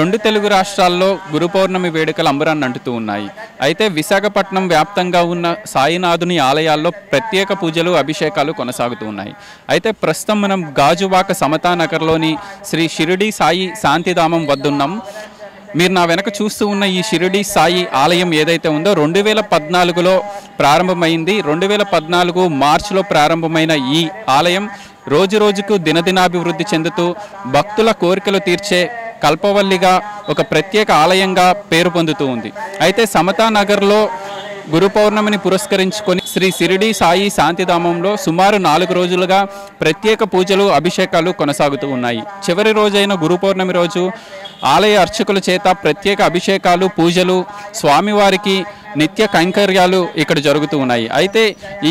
రెండు తెలుగు రాష్ట్రాల్లో గురు పౌర్ణమి వేడుకలు అంబరాన్ని అంటుతూ ఉన్నాయి. అయితే విశాఖపట్నం వ్యాప్తంగా ఉన్న సాయినాథుని ఆలయాల్లో ప్రత్యేక పూజలు అభిషేకాలు కొనసాగుతూ ఉన్నాయి. అయితే ప్రస్తుతం మనం గాజువాక సమతా నగర్లోని శ్రీ షిరిడి సాయి శాంతిధామం వద్దున్నాం. మీరు నా వెనక చూస్తూ ఉన్న ఈ షిరిడి సాయి ఆలయం ఏదైతే ఉందో రెండు వేల పద్నాలుగులో ప్రారంభమైంది. రెండు వేల పద్నాలుగు మార్చిలో ప్రారంభమైన ఈ ఆలయం రోజు రోజుకు దినదినాభివృద్ధి చెందుతూ భక్తుల కోరికలు తీర్చే కల్పవల్లిగా ఒక ప్రత్యేక ఆలయంగా పేరు పొందుతూ ఉంది. అయితే సమతా నగర్లో గురు పౌర్ణమిని పురస్కరించుకొని శ్రీ సిరిడి సాయి శాంతిధామంలో సుమారు నాలుగు రోజులుగా ప్రత్యేక పూజలు అభిషేకాలు కొనసాగుతూ ఉన్నాయి. చివరి రోజైన గురు పౌర్ణమి రోజు ఆలయ అర్చకుల చేత ప్రత్యేక అభిషేకాలు పూజలు స్వామివారికి నిత్య కైంకర్యాలు ఇక్కడ జరుగుతూ ఉన్నాయి. అయితే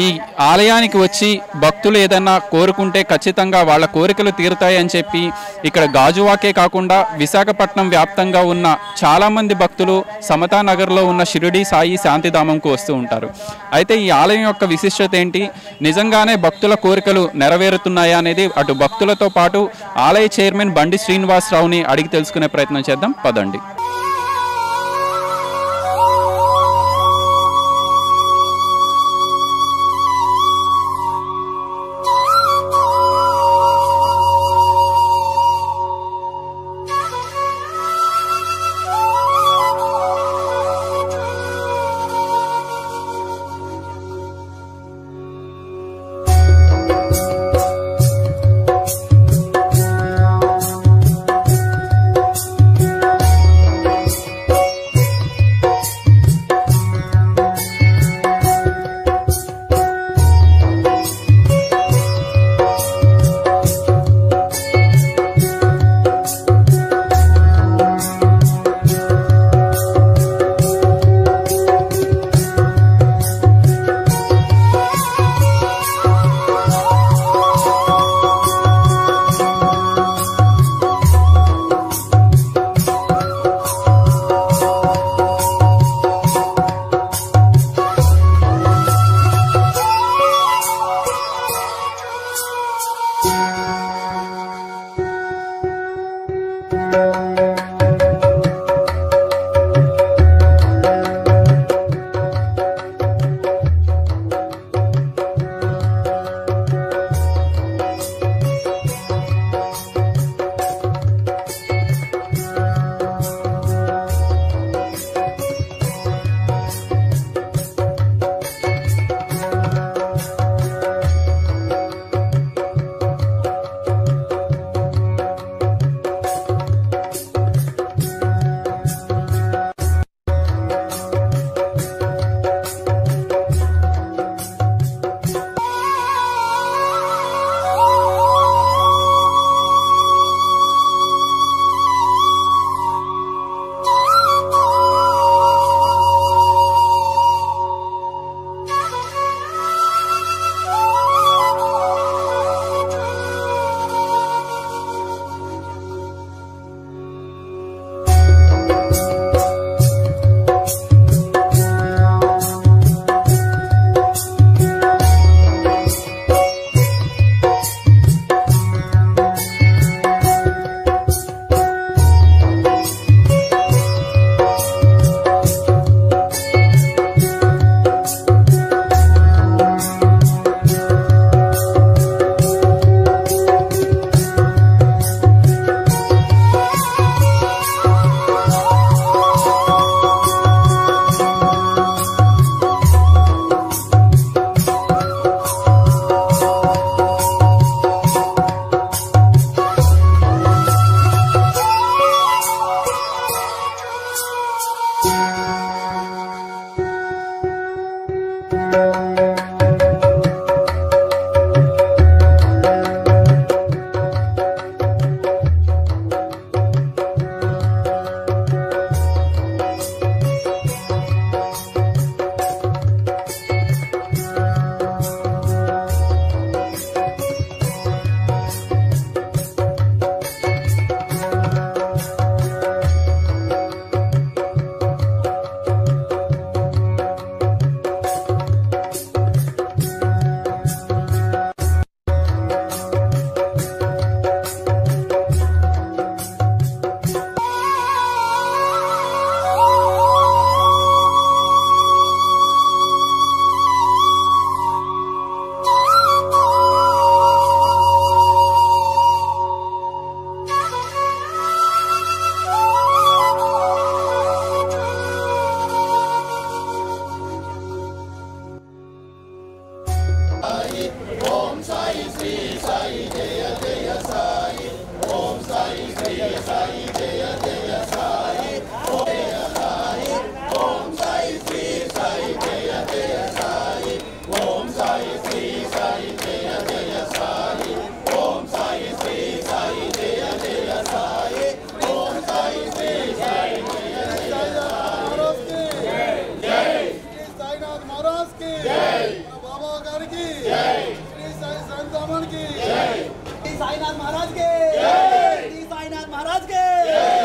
ఈ ఆలయానికి వచ్చి భక్తులు ఏదన్నా కోరుకుంటే ఖచ్చితంగా వాళ్ళ కోరికలు తీరుతాయని చెప్పి ఇక్కడ గాజువాకే కాకుండా విశాఖపట్నం వ్యాప్తంగా ఉన్న చాలామంది భక్తులు సమతా నగర్లో ఉన్న షిరిడి సాయి శాంతిధామంకు వస్తూ ఉంటారు. అయితే ఈ ఆలయం యొక్క విశిష్టత ఏంటి? నిజంగానే భక్తుల కోరికలు నెరవేరుతున్నాయా అనేది అటు భక్తులతో పాటు ఆలయ చైర్మన్ బండి శ్రీనివాసరావుని అడిగి తెలుసుకునే ప్రయత్నం చేద్దాం. పదండి.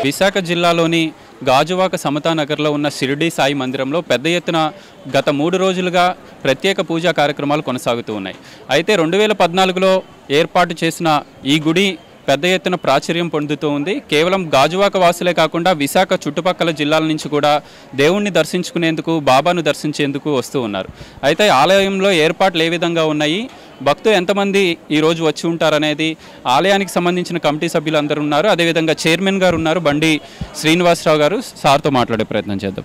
విశాఖ జిల్లాలోని గాజువాక సమతా నగర్లో ఉన్న షిరిడి సాయి మందిరంలో పెద్ద ఎత్తున గత మూడు రోజులుగా ప్రత్యేక పూజా కార్యక్రమాలు కొనసాగుతూ ఉన్నాయి. అయితే రెండు వేల పద్నాలుగులో ఏర్పాటు చేసిన ఈ గుడి పెద్ద ఎత్తున ప్రాచుర్యం పొందుతూ ఉంది. కేవలం గాజువాక వాసులే కాకుండా విశాఖ చుట్టుపక్కల జిల్లాల నుంచి కూడా దేవుణ్ణి దర్శించుకునేందుకు బాబాను దర్శించేందుకు వస్తూ ఉన్నారు. అయితే ఆలయంలో ఏర్పాట్లు ఏ విధంగా ఉన్నాయి? భక్తులు ఎంతమంది ఈ రోజు వచ్చి ఉంటారనేది ఆలయానికి సంబంధించిన కమిటీ సభ్యులు అందరూ ఉన్నారు. అదేవిధంగా చైర్మన్ గారు ఉన్నారు బండి శ్రీనివాసరావు గారు. సార్తో మాట్లాడే ప్రయత్నం చేద్దాం.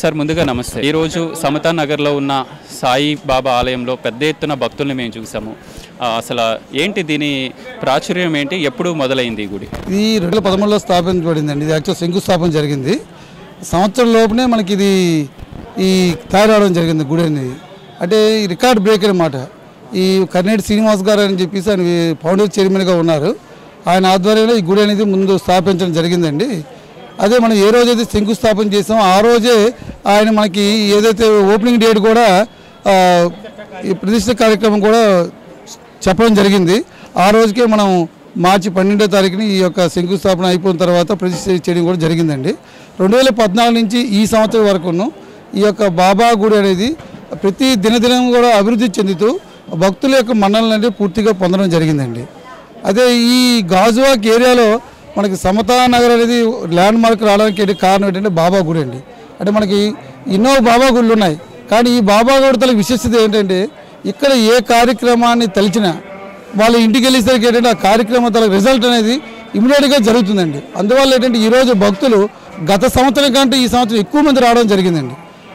సార్ ముందుగా నమస్తే. ఈరోజు సమతా నగర్లో ఉన్న సాయి బాబా ఆలయంలో పెద్ద ఎత్తున భక్తుల్ని మేము చూసాము. అసలు ఏంటి దీని ప్రాచుర్యం ఏంటి? ఎప్పుడు మొదలైంది ఈ గుడి? ఇది రెండు వేల పదమూడులో స్థాపించబడిందండి. ఇది యాక్చువల్ శంకుస్థాపన జరిగింది. సంవత్సరం లోపునే మనకి ఇది ఈ తయారవడం జరిగింది గుడి అనేది అంటే ఈ రికార్డ్ బ్రేక్ అనమాట ఈ కర్నేటి శ్రీనివాస్ గారు అని చెప్పేసి ఆయన ఫౌండర్ చైర్మన్గా ఉన్నారు. ఆయన ఆధ్వర్యంలో ఈ గుడి అనేది ముందు స్థాపించడం జరిగిందండి. అదే మనం ఏ రోజైతే శంకుస్థాపన చేసామో ఆ రోజే ఆయన మనకి ఏదైతే ఓపెనింగ్ డేట్ కూడా ఈ ప్రతిష్ట కార్యక్రమం కూడా చెప్పడం జరిగింది. ఆ రోజుకే మనం మార్చి పన్నెండో తారీఖుని ఈ యొక్క శంకుస్థాపన అయిపోయిన తర్వాత ప్రతిష్ట చేయడం కూడా జరిగిందండి. రెండు వేల పద్నాలుగు నుంచి ఈ సంవత్సరం వరకును ఈ యొక్క బాబా గుడి అనేది ప్రతి దినదినం కూడా అభివృద్ధి చెందుతూ భక్తుల యొక్క మన్నలను అనేది పూర్తిగా పొందడం జరిగిందండి. అదే ఈ గాజువాక్ ఏరియాలో మనకి సమతా నగర్ అనేది ల్యాండ్ మార్క్ రావడానికి కారణం ఏంటంటే బాబా గుడి అండి. అంటే మనకి ఎన్నో బాబా గుళ్ళు ఉన్నాయి. కానీ ఈ బాబా గుడి తల విశిష్టత ఏంటంటే ఇక్కడ ఏ కార్యక్రమాన్ని తలిచినా వాళ్ళ ఇంటికి వెళ్ళేసరికి ఏంటంటే ఆ కార్యక్రమం తల రిజల్ట్ అనేది ఇమీడియట్గా జరుగుతుందండి. అందువల్ల ఏంటంటే ఈరోజు భక్తులు గత సంవత్సరం కంటే ఈ సంవత్సరం ఎక్కువ మంది రావడం జరిగిందండి.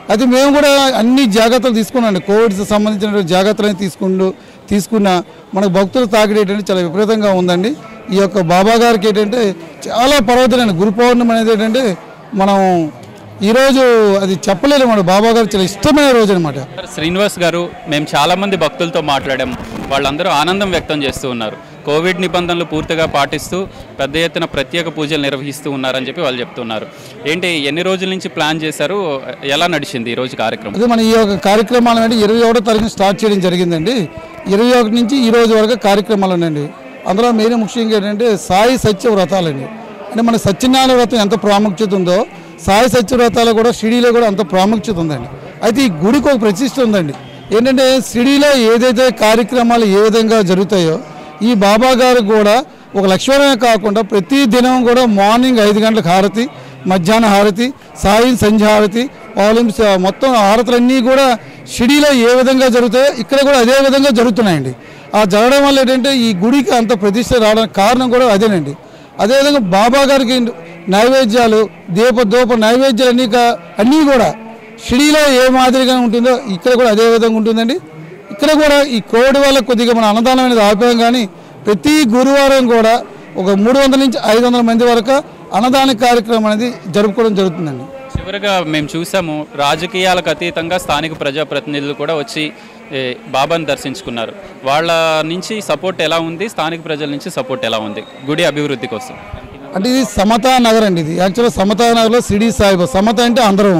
అది మేము కూడా అన్ని జాగ్రత్తలు తీసుకున్నాం కోవిడ్ సంబంధించిన జాగ్రత్తలు తీసుకుంటూ తీసుకున్న మనకు భక్తులు తాకిడి ఏంటంటే చాలా విపరీతంగా ఉందండి. ఈ యొక్క బాబా గారికి ఏంటంటే చాలా పర్వతమైన గురు పౌర్ణమి అనేది ఏంటంటే మనం ఈరోజు అది చెప్పలేము మన బాబా గారు చాలా ఇష్టమైన రోజు అనమాట శ్రీనివాస్ గారు మేము చాలామంది భక్తులతో మాట్లాడాం. వాళ్ళందరూ ఆనందం వ్యక్తం చేస్తూ ఉన్నారు. కోవిడ్ నిబంధనలు పూర్తిగా పాటిస్తూ పెద్ద ఎత్తున ప్రత్యేక పూజలు నిర్వహిస్తూ ఉన్నారని చెప్పి వాళ్ళు చెప్తున్నారు. ఏంటి ఎన్ని రోజుల నుంచి ప్లాన్ చేశారు? ఎలా నడిచింది ఈ రోజు కార్యక్రమం? అదే మన ఈ యొక్క కార్యక్రమాలు అంటే ఇరవై ఒకటో తారీఖున స్టార్ట్ చేయడం జరిగిందండి. ఇరవై ఒకటి నుంచి ఈ రోజు వరకు కార్యక్రమాలు ఉన్నాయండి. అందులో మెయిన్ ముఖ్యంగా ఏంటంటే సాయి సత్య వ్రతాలండి. అంటే మన సత్యనారాయణ వ్రతం ఎంత ప్రాముఖ్యత ఉందో సాయి సత్యవ్రతాలు కూడా షిడీలో కూడా అంత ప్రాముఖ్యత ఉందండి. అయితే ఈ గుడికి ఒక ప్రతిష్ట ఉందండి. ఏంటంటే షిడీలో ఏదైతే కార్యక్రమాలు ఏ విధంగా జరుగుతాయో ఈ బాబా గారు కూడా ఒక లక్ష్మణమే కాకుండా ప్రతి దినం కూడా మార్నింగ్ ఐదు గంటలకు హారతి మధ్యాహ్న హారతి సాయం సంధ్య హారతి పాలింస్ మొత్తం హారతులన్నీ కూడా షిడీలో ఏ విధంగా జరుగుతాయో ఇక్కడ కూడా అదే విధంగా జరుగుతున్నాయండి. ఆ జరగడం వల్ల ఏంటంటే ఈ గుడికి అంత ప్రతిష్ట రావడానికి కారణం కూడా అదేనండి. అదేవిధంగా బాబా గారికి నైవేద్యాలు దీప దూప నైవేద్యాలు అన్నీ అన్నీ కూడా షిడీలో ఏ మాదిరిగా ఉంటుందో ఇక్కడ కూడా అదే విధంగా ఉంటుందండి. ఇక్కడ కూడా ఈ కోవిడ్ వల్ల కొద్దిగా మన అన్నదానం అనేది ఆపాం కానీ ప్రతి గురువారం కూడా ఒక మూడు వందల నుంచి ఐదు వందల మంది వరకు అన్నదాన కార్యక్రమం అనేది జరుపుకోవడం జరుగుతుందండి. చివరిగా మేము చూసాము రాజకీయాలకు అతీతంగా స్థానిక ప్రజాప్రతినిధులు కూడా వచ్చి బాబాను దర్శించుకున్నారు. వాళ్ళ నుంచి సపోర్ట్ ఎలా ఉంది? స్థానిక ప్రజల నుంచి సపోర్ట్ ఎలా ఉంది? గుడి అభివృద్ధి కోసం. అంటే ఇది సమతా నగర్ అండి ఇది. యాక్చువల్గా సమతా నగర్లో సిడి సాయిబా సమత అంటే అందరం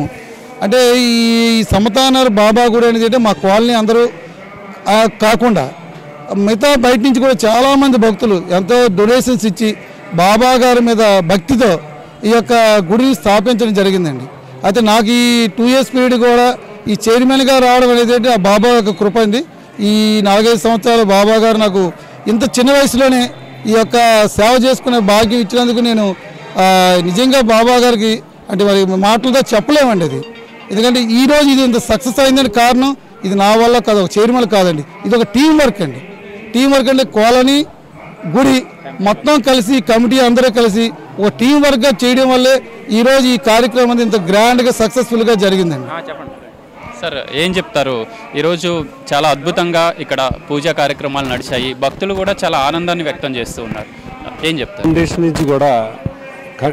అంటే ఈ సమతా నగర్ బాబా గుడి అనేది అంటే మా కాలనీ అందరూ కాకుండా మిగతా బయట నుంచి కూడా చాలామంది భక్తులు ఎంతో డొనేషన్స్ ఇచ్చి బాబా గారి మీద భక్తితో ఈ యొక్క గుడిని స్థాపించడం జరిగిందండి. అయితే నాకు ఈ టూ ఇయర్స్ పీరియడ్ కూడా ఈ చైర్మన్గా రావడం అనేది ఆ బాబా యొక్క కృప అండి. ఈ నాలుగైదు సంవత్సరాలు బాబా గారు నాకు ఇంత చిన్న వయసులోనే ఈ యొక్క సేవ చేసుకునే భాగ్యం ఇచ్చినందుకు నేను నిజంగా బాబా గారికి అంటే మరి మాటలతో చెప్పలేమండి అది. ఎందుకంటే ఈ రోజు ఇది ఇంత సక్సెస్ అయిందని కారణం ఇది నా వల్ల కాదు ఒక చైర్మన్ కాదండి. ఇది ఒక టీం వర్క్ అండి. టీం వర్క్ అంటే కాలనీ గుడి మొత్తం కలిసి కమిటీ అందరూ కలిసి ఒక టీం వర్క్గా చేయడం వల్లే ఈరోజు ఈ కార్యక్రమం ఇంత గ్రాండ్గా సక్సెస్ఫుల్గా జరిగిందండి. సార్ ఏం చెప్తారు? ఈరోజు చాలా అద్భుతంగా ఇక్కడ పూజా కార్యక్రమాలు నడిచాయి. భక్తులు కూడా చాలా ఆనందాన్ని వ్యక్తం చేస్తూ ఉన్నారు. ఏం చెప్తారు? ఫౌండేషన్ నుంచి కూడా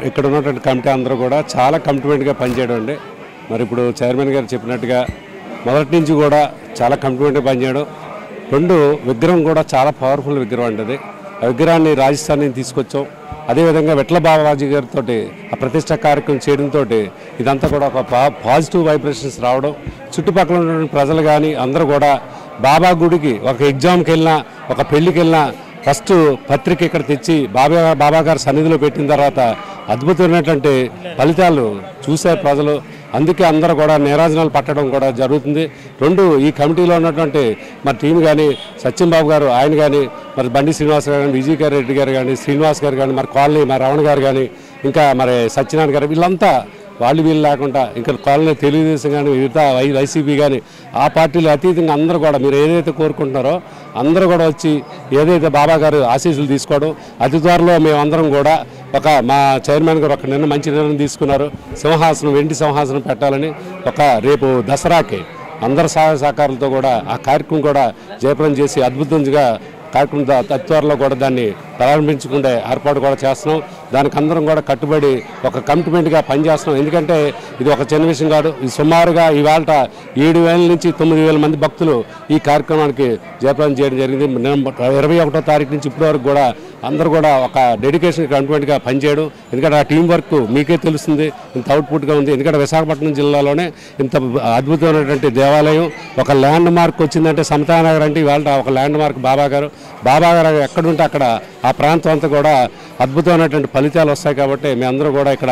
ఇక్కడ ఉన్నటువంటి కమిటీ అందరూ కూడా చాలా కమిట్మెంట్గా పనిచేయడం అండి. మరి ఇప్పుడు చైర్మన్ గారు చెప్పినట్టుగా మొదటి నుంచి కూడా చాలా కమిట్మెంట్గా పనిచేయడం. రెండు విగ్రహం కూడా చాలా పవర్ఫుల్ విగ్రహం అండి అది. ఆ విగ్రహాన్ని రాజస్థాన్ నుంచి తీసుకొచ్చాం. అదేవిధంగా విట్ల బాబాజీ గారితో ఆ ప్రతిష్ట కార్యక్రమం చేయడంతో ఇదంతా కూడా ఒక పా- పాజిటివ్ వైబ్రేషన్స్ రావడం చుట్టుపక్కల ఉన్నటువంటి ప్రజలు కానీ అందరూ కూడా బాబా గుడికి ఒక ఎగ్జామ్కి వెళ్ళినా ఒక పెళ్ళికి వెళ్ళినా ఫస్ట్ పత్రిక ఇక్కడ తెచ్చి బాబా బాబా గారి సన్నిధిలో పెట్టిన తర్వాత అద్భుతమైనటువంటి ఫలితాలు చూసే ప్రజలు. అందుకే అందరూ కూడా నీరాజనాలు పట్టడం కూడా జరుగుతుంది. రెండు ఈ కమిటీలో ఉన్నటువంటి మరి టీం కానీ సత్యంబాబు గారు ఆయన కానీ మరి బండి శ్రీనివాస్ గారు కానీ విజయ్ గారు రెడ్డి గారు కానీ శ్రీనివాస్ గారు కానీ మరి కాలనీ మరి రమణ గారు కానీ ఇంకా మరి సత్యనారాయణ గారు వీళ్ళంతా వాళ్ళు వీళ్ళు లేకుండా ఇంకా కాలనీ తెలుగుదేశం కానీ మిగతా వై వైసీపీ కానీ ఆ పార్టీలు అతీతంగా అందరూ కూడా మీరు ఏదైతే కోరుకుంటున్నారో అందరూ కూడా వచ్చి ఏదైతే బాబా గారు ఆశీస్సులు తీసుకోవడం అతి త్వరలో మేమందరం కూడా ఒక మా చైర్మన్ గారు ఒక నిన్న మంచి నిర్ణయం తీసుకున్నారు. సింహాసనం వెండి సింహాసనం పెట్టాలని ఒక రేపు దసరాకి అందరి సహాయ సహకారాలతో కూడా ఆ కార్యక్రమం కూడా జయప్రదం చేసి అద్భుతంగా కార్యక్రమం దా- కూడా దాన్ని ప్రారంభించుకుంటే ఏర్పాటు కూడా చేస్తున్నాం. దానికి అందరం కూడా కట్టుబడి ఒక కమిట్మెంట్గా పనిచేస్తున్నాం. ఎందుకంటే ఇది ఒక చిన్న విషయం కాదు. సుమారుగా ఇవాళ ఏడు వేల నుంచి తొమ్మిది వేల మంది భక్తులు ఈ కార్యక్రమానికి జయప్రదం చేయడం జరిగింది. ఇరవై ఒకటో తారీఖు నుంచి ఇప్పటి వరకు కూడా అందరూ కూడా ఒక డెడికేషన్ కమిట్మెంట్గా పనిచేయడం. ఎందుకంటే ఆ టీం వర్క్ మీకే తెలుస్తుంది. ఇంత అవుట్పుట్గా ఉంది. ఎందుకంటే విశాఖపట్నం జిల్లాలోనే ఇంత అద్భుతమైనటువంటి దేవాలయం ఒక ల్యాండ్ మార్క్ వచ్చిందంటే సమతానగర్ అంటే ఇవాళ ఒక ల్యాండ్ మార్క్ బాబా గారు. బాబా గారు ఎక్కడుంటే అక్కడ ఆ ప్రాంతం అంతా కూడా అద్భుతమైనటువంటి ఫలితాలు వస్తాయి కాబట్టి మేమందరూ కూడా ఇక్కడ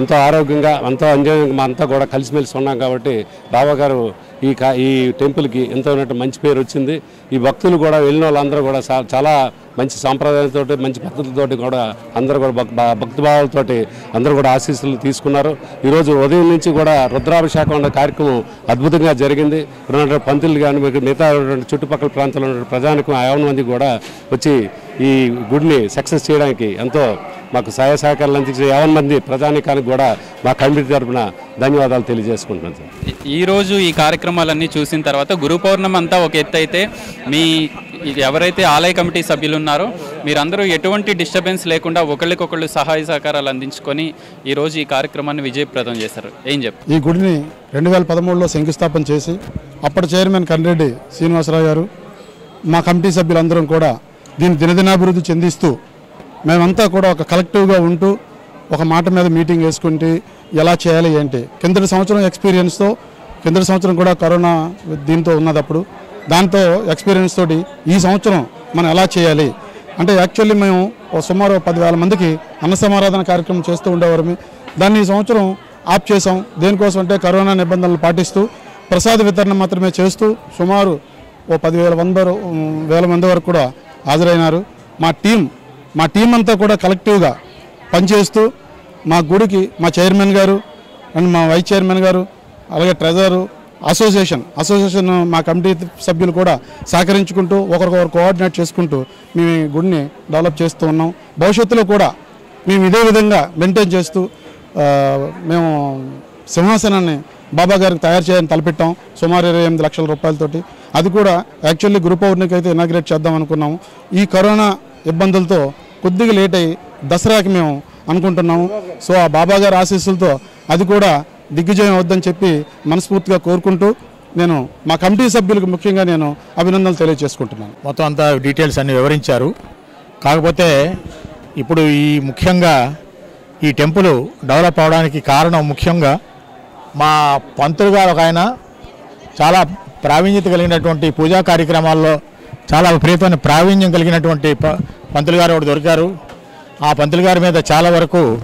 ఎంతో ఆరోగ్యంగా ఎంతో ఎంజాయింగ్ అంతా కూడా కలిసిమెలిసి ఉన్నాం కాబట్టి బాబా గారు ఈ కా ఈ టెంపుల్కి ఎంతో ఉన్నట్టు మంచి పేరు వచ్చింది. ఈ భక్తులు కూడా వెళ్ళిన వాళ్ళందరూ కూడా చాలా మంచి సాంప్రదాయంతో మంచి పద్ధతులతోటి కూడా అందరూ కూడా భక్- భక్తిభావాలతోటి అందరూ కూడా ఆశీస్సులు తీసుకున్నారు. ఈరోజు ఉదయం నుంచి కూడా రుద్రాభిషేకం అనే కార్యక్రమం అద్భుతంగా జరిగింది. ఉన్నటువంటి పంతులు కానీ మిగతా చుట్టుపక్కల ప్రాంతాల్లో ఉన్న ప్రజానికి ఆయన మంది కూడా వచ్చి ఈ గుడిని సక్సెస్ చేయడానికి ఎంతో మాకు సహాయ సహకారాలు అందించే యావన్ మంది ప్రజానికానికి కూడా మా కమిటీ తరఫున ధన్యవాదాలు తెలియజేసుకుంటున్నాను సార్. ఈ రోజు ఈ కార్యక్రమాలన్నీ చూసిన తర్వాత గురు పౌర్ణమి అంతా ఒక ఎత్తు అయితే మీ ఎవరైతే ఆలయ కమిటీ సభ్యులు ఉన్నారో మీరందరూ ఎటువంటి డిస్టర్బెన్స్ లేకుండా ఒకళ్ళకొకళ్ళు సహాయ సహకారాలు అందించుకొని ఈ రోజు ఈ కార్యక్రమాన్ని విజయప్రదం చేశారు. ఏం చెప్పు? ఈ గుడిని రెండు వేల పదమూడులో శంకుస్థాపన చేసి అప్పటి చైర్మన్ కన్రెడ్డి శ్రీనివాసరావు గారు మా కమిటీ సభ్యులందరం కూడా దీన్ని దినదినాభివృద్ధి చెందిస్తూ మేమంతా కూడా ఒక కలెక్టివ్గా ఉంటూ ఒక మాట మీద మీటింగ్ వేసుకుంటే ఎలా చేయాలి ఏంటి? కిందటి సంవత్సరం ఎక్స్పీరియన్స్తో కిందటి సంవత్సరం కూడా కరోనా దీంతో ఉన్నదప్పుడు దాంతో ఎక్స్పీరియన్స్ తోటి ఈ సంవత్సరం మనం ఎలా చేయాలి? అంటే యాక్చువల్లీ మేము ఓ సుమారు పదివేల మందికి అన్న సమారాధన కార్యక్రమం చేస్తూ ఉండేవారు. దాన్ని ఈ సంవత్సరం ఆప్ చేసాం దేనికోసం అంటే కరోనా నిబంధనలు పాటిస్తూ ప్రసాద వితరణ మాత్రమే చేస్తూ సుమారు ఓ పదివేల వంద వేల మంది వరకు కూడా హాజరైనారు. మా టీం మా టీం అంతా కూడా కలెక్టివ్గా పనిచేస్తూ మా గుడికి మా చైర్మన్ గారు అండ్ మా వైస్ చైర్మన్ గారు అలాగే ట్రెజరు అసోసియేషన్ అసోసియేషన్ మా కమిటీ సభ్యులు కూడా సహకరించుకుంటూ ఒకరికొకరు కోఆర్డినేట్ చేసుకుంటూ మేము ఈ గుడిని డెవలప్ చేస్తూ ఉన్నాం. భవిష్యత్తులో కూడా మేము ఇదే విధంగా మెయింటైన్ చేస్తూ మేము సింహాసనాన్ని బాబా గారికి తయారు చేయని తలపెట్టాం. సుమారు ఇరవై ఎనిమిది లక్షల రూపాయలతోటి. అది కూడా యాక్చువల్లీ గురు పౌర్ణమికి అయితే ఇనాగ్రేట్ చేద్దాం అనుకున్నాము. ఈ కరోనా ఇబ్బందులతో కొద్దిగా లేట్ అయ్యి దసరాకి మేము అనుకుంటున్నాము. సో ఆ బాబా గారి ఆశీస్సులతో అది కూడా దిగ్విజయం అవుద్దని చెప్పి మనస్ఫూర్తిగా కోరుకుంటూ నేను మా కమిటీ సభ్యులకు ముఖ్యంగా నేను అభినందనలు తెలియజేసుకుంటున్నాను. మొత్తం అంతా డీటెయిల్స్ అన్ని వివరించారు. కాకపోతే ఇప్పుడు ఈ ముఖ్యంగా ఈ టెంపుల్ డెవలప్ అవడానికి కారణం ముఖ్యంగా మా పంతులు గారు ఒక ఆయన చాలా ప్రావీణ్యత కలిగినటువంటి పూజా కార్యక్రమాల్లో చాలా విపరీతమైన ప్రావీణ్యం కలిగినటువంటి ప- పంతులు గారు ఒకటి దొరికారు. ఆ పంతులు గారి మీద చాలా వరకు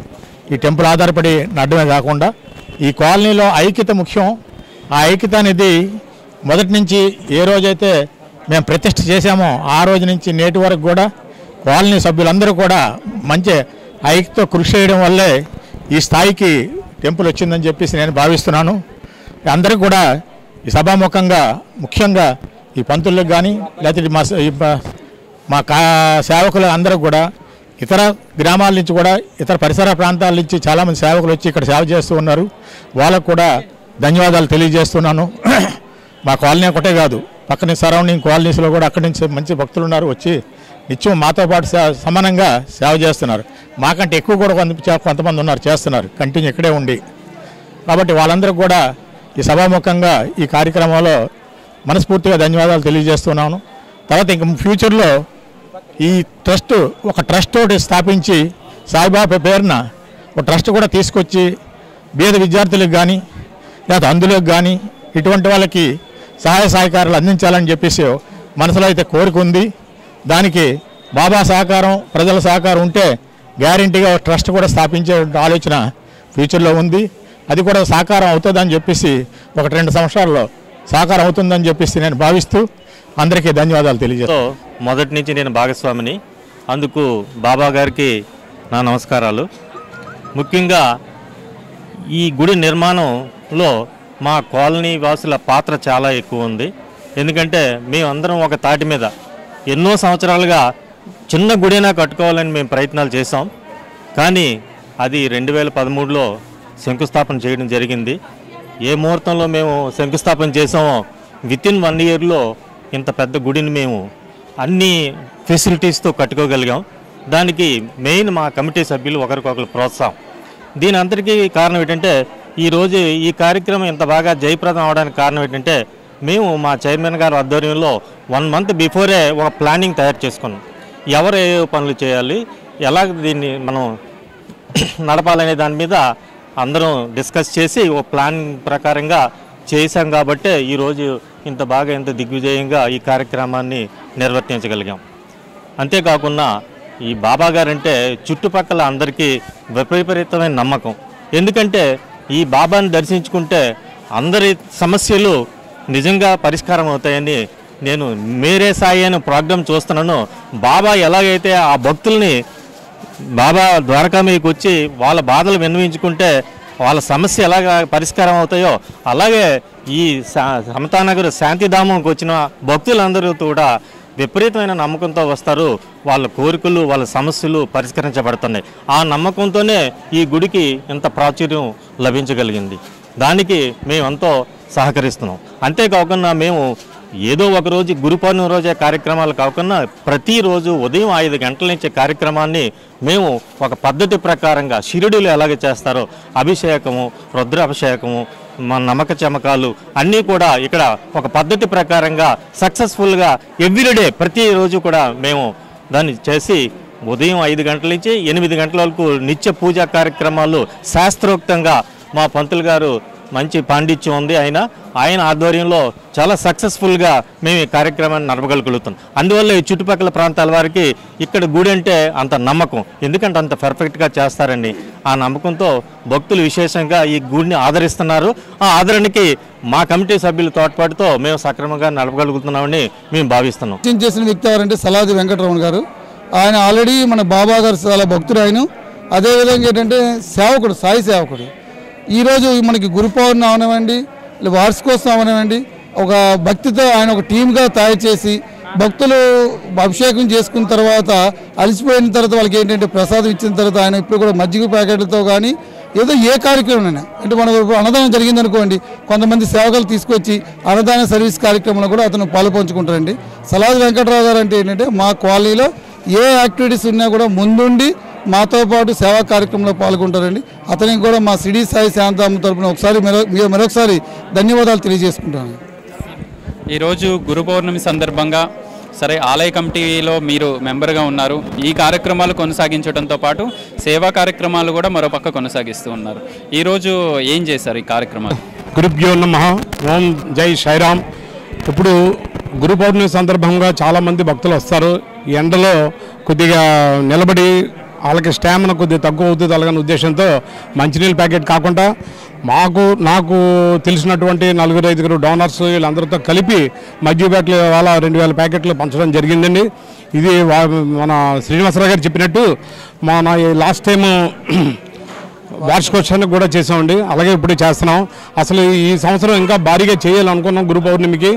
ఈ టెంపుల్ ఆధారపడి నడ్డమే కాకుండా ఈ కాలనీలో ఐక్యత ముఖ్యం. ఆ ఐక్యత అనేది మొదటి నుంచి ఏ రోజైతే మేము ప్రతిష్ఠ చేశామో ఆ రోజు నుంచి నేటి వరకు కూడా కాలనీ సభ్యులందరూ కూడా మంచి ఐక్యతో కృషి చేయడం వల్లే ఈ స్థాయికి టెంపుల్ వచ్చిందని చెప్పేసి నేను భావిస్తున్నాను. అందరికీ కూడా ఈ సభాముఖంగా ముఖ్యంగా ఈ పంతులకు కానీ లేకపోతే మా ఈ మా కా సేవకులు అందరూ కూడా ఇతర గ్రామాల నుంచి కూడా ఇతర పరిసర ప్రాంతాల నుంచి చాలామంది సేవకులు వచ్చి ఇక్కడ సేవ చేస్తూ ఉన్నారు. వాళ్ళకు కూడా ధన్యవాదాలు తెలియజేస్తున్నాను. మా కాలనీ ఒకటే కాదు పక్కన సరౌండింగ్ కాలనీస్లో కూడా అక్కడి నుంచి మంచి భక్తులు ఉన్నారు వచ్చి నిత్యం మాతో పాటు సమానంగా సేవ చేస్తున్నారు. మాకంటే ఎక్కువ కూడా కొంత కొంతమంది ఉన్నారు చేస్తున్నారు. కంటిన్యూ ఇక్కడే ఉండి. కాబట్టి వాళ్ళందరికీ కూడా ఈ సభాముఖంగా ఈ కార్యక్రమంలో మనస్ఫూర్తిగా ధన్యవాదాలు తెలియజేస్తున్నాను. తర్వాత ఇంక ఫ్యూచర్లో ఈ ట్రస్ట్ ఒక ట్రస్ట్ ఒకటి స్థాపించి సాయిబాబా పేరున ఒక ట్రస్ట్ కూడా తీసుకొచ్చి బీద విద్యార్థులకు కానీ లేదా అందులోకి కానీ ఇటువంటి వాళ్ళకి సహాయ సహకారాలు అందించాలని చెప్పేసి మనసులో అయితే కోరిక ఉంది. దానికి బాబా సహకారం ప్రజల సహకారం ఉంటే గ్యారంటీగా ట్రస్ట్ కూడా స్థాపించే ఆలోచన ఫ్యూచర్లో ఉంది. అది కూడా సాకారం అవుతుందని చెప్పేసి ఒక రెండు సంవత్సరాల్లో సాకారం అవుతుందని చెప్పేసి నేను భావిస్తూ అందరికీ ధన్యవాదాలు తెలియజేస్తాను మొదటి నుంచి నేను భాగస్వామిని. అందుకు బాబా గారికి నా నమస్కారాలు. ముఖ్యంగా ఈ గుడి నిర్మాణంలో మా కాలనీ వాసుల పాత్ర చాలా ఎక్కువ ఉంది. ఎందుకంటే మేమందరం ఒక తాటి మీద ఎన్నో సంవత్సరాలుగా చిన్న గుడైనా కట్టుకోవాలని మేము ప్రయత్నాలు చేసాం కానీ అది రెండు వేల పదమూడులో శంకుస్థాపన చేయడం జరిగింది. ఏ ముహూర్తంలో మేము శంకుస్థాపన చేసామో విత్ ఇన్ వన్ ఇయర్లో ఇంత పెద్ద గుడిని మేము అన్ని ఫెసిలిటీస్తో కట్టుకోగలిగాం. దానికి మెయిన్ మా కమిటీ సభ్యులు ఒకరికొకరు ప్రోత్సాహం. దీని అందరికీ కారణం ఏంటంటే ఈరోజు ఈ కార్యక్రమం ఇంత బాగా జయప్రదం అవడానికి కారణం ఏంటంటే మేము మా చైర్మన్ గారు ఆధ్వర్యంలో వన్ మంత్ బిఫోరే ఒక ప్లానింగ్ తయారు చేసుకున్నాం. ఎవరు ఏ పనులు చేయాలి ఎలా దీన్ని మనం నడపాలనే దాని మీద అందరం డిస్కస్ చేసి ఓ ప్లాన్ ప్రకారంగా చేశాం కాబట్టే ఈరోజు ఇంత బాగా ఇంత దిగ్విజయంగా ఈ కార్యక్రమాన్ని నిర్వర్తించగలిగాం. అంతేకాకుండా ఈ బాబా గారంటే చుట్టుపక్కల అందరికీ విపరీతమైన నమ్మకం. ఎందుకంటే ఈ బాబాని దర్శించుకుంటే అందరి సమస్యలు నిజంగా పరిష్కారం అవుతాయని నేను మేరే సాయి అనే ప్రోగ్రాం చూస్తున్నాను. బాబా ఎలాగైతే ఆ భక్తుల్ని బాబా ద్వారకా మీకు వచ్చి వాళ్ళ బాధలు విన్నవించుకుంటే వాళ్ళ సమస్య ఎలాగ పరిష్కారం అవుతాయో అలాగే ఈ శా- సమతానగర్ శాంతిధామంకి వచ్చిన భక్తులందరూ కూడా విపరీతమైన నమ్మకంతో వస్తారు. వాళ్ళ కోరికలు వాళ్ళ సమస్యలు పరిష్కరించబడుతున్నాయి. ఆ నమ్మకంతోనే ఈ గుడికి ఇంత ప్రాచుర్యం లభించగలిగింది. దానికి మేమెంతో సహకరిస్తున్నాం. అంతేకాకుండా మేము ఏదో ఒక రోజు గురు పౌర్ణమి రోజే కార్యక్రమాలు కాకుండా ప్రతిరోజు ఉదయం ఐదు గంటల నుంచి కార్యక్రమాన్ని మేము ఒక పద్ధతి ప్రకారంగా షిరిడులు ఎలాగ చేస్తారో అభిషేకము రుద్రాభిషేకము మన నమ్మక చమకాలు అన్నీ కూడా ఇక్కడ ఒక పద్ధతి ప్రకారంగా సక్సెస్ఫుల్గా ఎవ్రీడే ప్రతిరోజు కూడా మేము దాన్ని చేసి ఉదయం ఐదు గంటల నుంచి ఎనిమిది గంటల వరకు నిత్య పూజా కార్యక్రమాలు శాస్త్రోక్తంగా మా పంతులు గారు మంచి పాండిత్యం ఉంది. ఆయన ఆయన ఆధ్వర్యంలో చాలా సక్సెస్ఫుల్గా మేము ఈ కార్యక్రమాన్ని నడపగలుగుతాం అందువల్ల ఈ చుట్టుపక్కల ప్రాంతాల వారికి ఇక్కడ గుడి అంటే అంత నమ్మకం. ఎందుకంటే అంత పర్ఫెక్ట్గా చేస్తారండి. ఆ నమ్మకంతో భక్తులు విశేషంగా ఈ గుడిని ఆదరిస్తున్నారు. ఆ ఆదరణకి మా కమిటీ సభ్యుల తోడ్పాటుతో మేము సక్రమంగా నడపగలుగుతున్నామని మేము భావిస్తున్నాం. చేసిన వ్యక్తి ఎవరంటే సలాది వెంకటరమణ గారు. ఆయన ఆల్రెడీ మన బాబా గారు చాలా భక్తుడు ఆయన అదేవిధంగా ఏంటంటే సేవకుడు సాయి సేవకుడు. ఈరోజు మనకి గురు పౌర్ణమి అవనివ్వండి వార్షికోత్సవం అవనివ్వండి ఒక భక్తితో ఆయన ఒక టీమ్గా తయారు చేసి భక్తులు అభిషేకం చేసుకున్న తర్వాత అలసిపోయిన తర్వాత వాళ్ళకి ఏంటంటే ప్రసాదం ఇచ్చిన తర్వాత ఆయన ఇప్పుడు కూడా మజ్జిగ ప్యాకెట్లతో కానీ ఏదో ఏ కార్యక్రమం అంటే మన అన్నదానం జరిగిందనుకోండి కొంతమంది సేవకులు తీసుకొచ్చి అన్నదాన సర్వీస్ కార్యక్రమంలో కూడా అతను పాలు పంచుకుంటారండి. సలాది వెంకటరావు గారు అంటే ఏంటంటే మా కాలనీలో ఏ యాక్టివిటీస్ ఉన్నా కూడా ముందుండి మాతో పాటు సేవా కార్యక్రమంలో పాల్గొంటారండి. అతనికి కూడా మా సిడి సాయి శాంతమ్మ తరపున ఒకసారి మరో మీరు మరొకసారి ధన్యవాదాలు తెలియజేసుకుంటాను. ఈరోజు గురు పౌర్ణమి సందర్భంగా సరే ఆలయ కమిటీలో మీరు మెంబర్గా ఉన్నారు. ఈ కార్యక్రమాలు కొనసాగించడంతో పాటు సేవా కార్యక్రమాలు కూడా మరోపక్క కొనసాగిస్తూ ఉన్నారు. ఈరోజు ఏం చేశారు ఈ కార్యక్రమాలు? గురుభ్యో నమ. ఓం జై సాయిరామ్. ఇప్పుడు గురు పౌర్ణమి సందర్భంగా చాలామంది భక్తులు వస్తారు. ఈ ఎండలో కొద్దిగా నిలబడి వాళ్ళకి స్టామినా కొద్దిగా తక్కువ అవుతుంది అలాగని ఉద్దేశంతో మంచినీళ్ళ ప్యాకెట్ కాకుండా మాకు నాకు తెలిసినటువంటి నలుగురు ఐదుగురు డోనర్స్ వీళ్ళందరితో కలిపి మధ్య ప్యాకెట్లు వాళ్ళ రెండు వేల ప్యాకెట్లు పంచడం జరిగిందండి. ఇది మన శ్రీనివాసరావు గారు చెప్పినట్టు మన లాస్ట్ టైము వార్షికోత్సవానికి కూడా చేసామండి అలాగే ఇప్పుడు చేస్తున్నాం. అసలు ఈ సంవత్సరం ఇంకా భారీగా చేయాలనుకున్నాం గురు పౌర్ణమికి.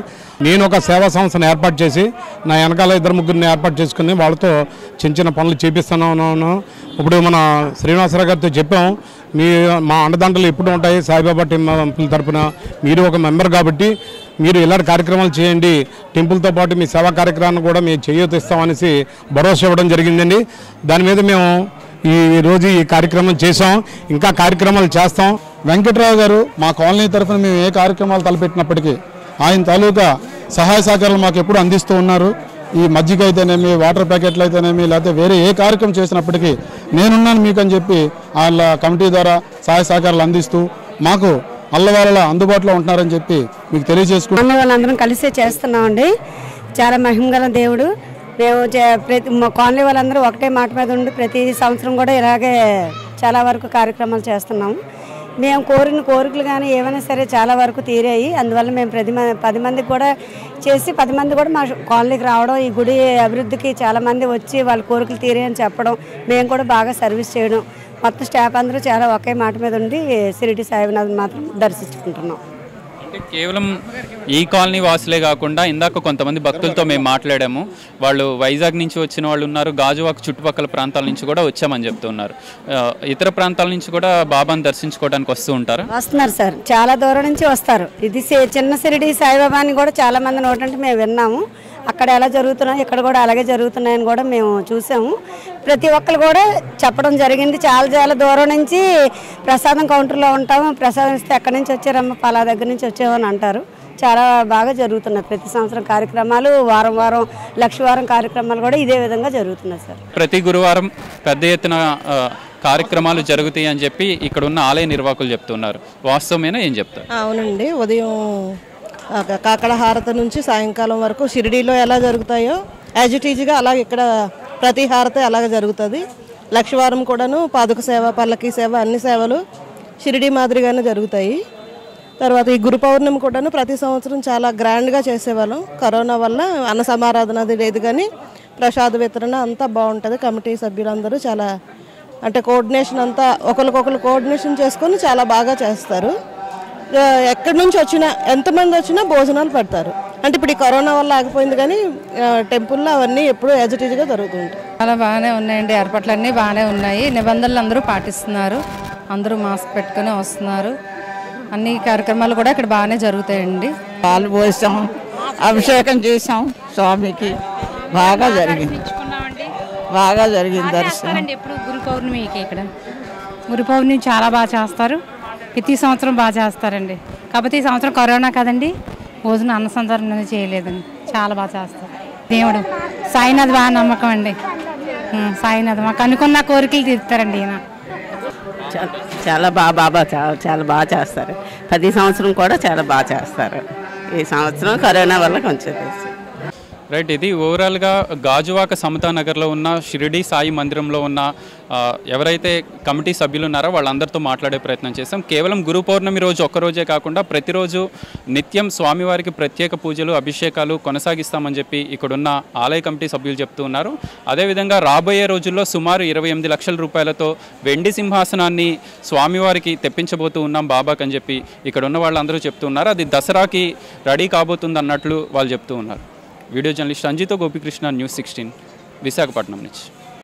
నేను ఒక సేవా సంస్థను ఏర్పాటు చేసి నా వెనకాల ఇద్దరు ముగ్గురిని ఏర్పాటు చేసుకుని వాళ్ళతో చిన్న చిన్న పనులు చేపిస్తున్నాను. ఇప్పుడు మన శ్రీనివాసరావు గారితో చెప్పాం మీ మా అండదండలు ఎప్పుడు ఉంటాయి? సాయిబాబా టెంపుల్ తరపున మీరు ఒక మెంబర్ కాబట్టి మీరు ఇలాంటి కార్యక్రమాలు చేయండి. టెంపుల్తో పాటు మీ సేవా కార్యక్రమాన్ని కూడా మేము చేయొతిస్తామనేసి భరోసా ఇవ్వడం జరిగిందండి. దాని మీద మేము ఈ రోజు ఈ కార్యక్రమం చేసాం ఇంకా కార్యక్రమాలు చేస్తాం. వెంకట్రావు గారు మా కాలనీ తరఫున మేము ఏ కార్యక్రమాలు తలపెట్టినప్పటికీ ఆయన తాలూకా సహాయ సహకారాలు మాకు ఎప్పుడు అందిస్తూ ఉన్నారు. ఈ మజ్జిగ అయితేనేమి వాటర్ ప్యాకెట్లు అయితేనేమి లేకపోతే వేరే ఏ కార్యక్రమం చేసినప్పటికీ నేనున్నాను మీకు అని చెప్పి వాళ్ళ కమిటీ ద్వారా సహాయ సహకారాలు అందిస్తూ మాకు అల్లవాళ్ళ అందుబాటులో ఉంటున్నారని చెప్పి మీకు తెలియజేసుకుంటున్నాం వాళ్ళందరం కలిసే చేస్తున్నామండి. చాలా మహిమగల దేవుడు. మేము చే- ప్రతి మా కాలనీ వాళ్ళందరూ ఒకటే మాట మీద ఉండి ప్రతి సంవత్సరం కూడా ఇలాగే చాలా వరకు కార్యక్రమాలు చేస్తున్నాము. మేము కోరిన కోరికలు కానీ ఏమైనా సరే చాలా వరకు తీరాయి. అందువల్ల మేము ప్రతి పది మందికి కూడా చేసి పది మంది కూడా మా కాలనీకి రావడం ఈ గుడి అభివృద్ధికి చాలామంది వచ్చి వాళ్ళ కోరికలు తీరాయని చెప్పడం మేము కూడా బాగా సర్వీస్ చేయడం. మొత్తం స్టాఫ్ అందరూ చాలా ఒకే మాట మీద ఉండి సిరిటి సాయినాథ్ మాత్రం దర్శించుకుంటున్నాం. అంటే కేవలం ఈ కాలనీ వాసులే కాకుండా ఇందాక కొంతమంది భక్తులతో మేము మాట్లాడాము. వాళ్ళు వైజాగ్ నుంచి వచ్చిన వాళ్ళు ఉన్నారు గాజువాక్ చుట్టుపక్కల ప్రాంతాల నుంచి కూడా వచ్చామని చెప్తున్నారు. ఇతర ప్రాంతాల నుంచి కూడా బాబాను దర్శించుకోవడానికి వస్తూ ఉంటారు? వస్తున్నారు సార్. చాలా దూరం నుంచి వస్తారు. ఇది చిన్న సిరిడి సాయిబాబా అని కూడా చాలా మంది నోటంటే మేము విన్నాము. అక్కడ ఎలా జరుగుతున్నాయి ఇక్కడ కూడా అలాగే జరుగుతున్నాయని కూడా మేము చూసాము. ప్రతి ఒక్కరు కూడా చెప్పడం జరిగింది. చాలా చాలా దూరం నుంచి ప్రసాదం కౌంటర్లో ఉంటాము. ప్రసాదం ఇస్తే ఎక్కడి నుంచి వచ్చారమ్మ? పలా దగ్గర నుంచి వచ్చామని అంటారు. చాలా బాగా జరుగుతున్నాయి. ప్రతి సంవత్సరం కార్యక్రమాలు వారం వారం లక్ష వారం కార్యక్రమాలు కూడా ఇదే విధంగా జరుగుతున్నాయి సార్. ప్రతి గురువారం పెద్ద ఎత్తున కార్యక్రమాలు జరుగుతాయి అని చెప్పి ఇక్కడ ఉన్న ఆలయ నిర్వాహకులు చెప్తున్నారు. వాస్తవమేనా ఏం చెప్తారు? అవునండి. ఉదయం కాకడ హారతి నుంచి సాయంకాలం వరకు షిరిడీలో ఎలా జరుగుతాయో యాజ్ ఇట్ ఈజ్గా అలాగే ఇక్కడ ప్రతి హారతి అలాగే జరుగుతుంది. లక్షవారం కూడాను పాదుక సేవ పల్లకి సేవ అన్ని సేవలు షిరిడీ మాదిరిగానే జరుగుతాయి. తర్వాత ఈ గురు పౌర్ణమి కూడాను ప్రతి సంవత్సరం చాలా గ్రాండ్గా చేసేవాళ్ళం. కరోనా వల్ల అన్న సమారాధన అది లేదు కానీ ప్రసాద వితరణ అంతా బాగుంటుంది. కమిటీ సభ్యులందరూ చాలా అంటే కోఆర్డినేషన్ అంతా ఒకరికొకరు కోఆర్డినేషన్ చేసుకొని చాలా బాగా చేస్తారు. ఎక్కడి నుంచి వచ్చినా ఎంతమంది వచ్చినా భోజనాలు పెడతారు. అంటే ఇప్పుడు ఈ కరోనా వల్ల ఆగిపోయింది కానీ టెంపుల్లో అవన్నీ ఎప్పుడూ యాజిటీజ్గా జరుగుతుంటాయి. చాలా బాగానే ఉన్నాయండి. ఏర్పాట్లు అన్నీ బాగానే ఉన్నాయి. నిబంధనలు అందరూ పాటిస్తున్నారు. అందరూ మాస్క్ పెట్టుకొని వస్తున్నారు. అన్ని కార్యక్రమాలు కూడా ఇక్కడ బాగానే జరుగుతాయండి. పాలు పోసాం అభిషేకం చేసాం స్వామికి. బాగా జరిగింది. బాగా జరిగింది దర్శనం. గురు పౌర్ణమికి ఇక్కడ. గురు పౌర్ణమి చాలా బాగా చేస్తారు. ప్రతి సంవత్సరం బాగా చేస్తారండి. కాకపోతే ఈ సంవత్సరం కరోనా కదండి. భోజనం అన్న సందర్భం చేయలేదండి. చాలా బాగా చేస్తారు. దేవుడు సాయినాథ్ బాగా నమ్మకం అండి. సాయినాథ్ మాకు అనుకున్న కోరికలు తీరుతారండి ఈయన. చాలా- చాలా బాగా బాబా చాలా చాలా బాగా చేస్తారు. ప్రతి సంవత్సరం కూడా చాలా బాగా చేస్తారు. ఈ సంవత్సరం కరోనా వల్ల కొంచెం రైట్ ఇది ఓవరాల్గా గాజువాక సమతా నగర్లో ఉన్న షిరిడి సాయి మందిరంలో ఉన్న ఎవరైతే కమిటీ సభ్యులు ఉన్నారో వాళ్ళందరితో మాట్లాడే ప్రయత్నం చేశాం. కేవలం గురు పౌర్ణమి రోజు ఒక్కరోజే కాకుండా ప్రతిరోజు నిత్యం స్వామివారికి ప్రత్యేక పూజలు అభిషేకాలు కొనసాగిస్తామని చెప్పి ఇక్కడున్న ఆలయ కమిటీ సభ్యులు చెప్తూ ఉన్నారు. అదేవిధంగా రాబోయే రోజుల్లో సుమారు ఇరవై ఎనిమిది లక్షల రూపాయలతో వెండి సింహాసనాన్ని స్వామివారికి తెప్పించబోతూ ఉన్నాం బాబాకి అని చెప్పి ఇక్కడ ఉన్న వాళ్ళందరూ చెప్తూ ఉన్నారు. అది దసరాకి రెడీ కాబోతుంది అన్నట్లు వాళ్ళు చెప్తూ ఉన్నారు. వీడియో జర్నలిస్ట్ అంజితో గోపికృష్ణ న్యూస్ సిక్స్టీన్ విశాఖపట్నం నుంచి